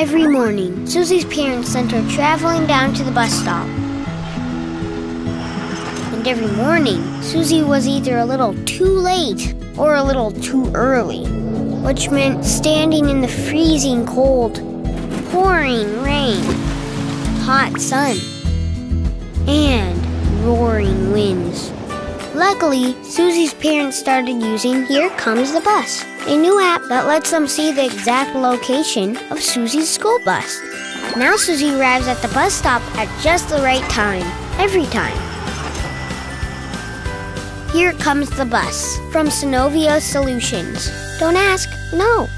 Every morning, Susie's parents sent her traveling down to the bus stop. And every morning, Susie was either a little too late or a little too early, which meant standing in the freezing cold, pouring rain, hot sun, and roaring winds. Luckily, Susie's parents started using Here Comes the Bus, a new app that lets them see the exact location of Susie's school bus. Now Susie arrives at the bus stop at just the right time, every time. Here comes the bus from Synovia Solutions. Don't ask, no.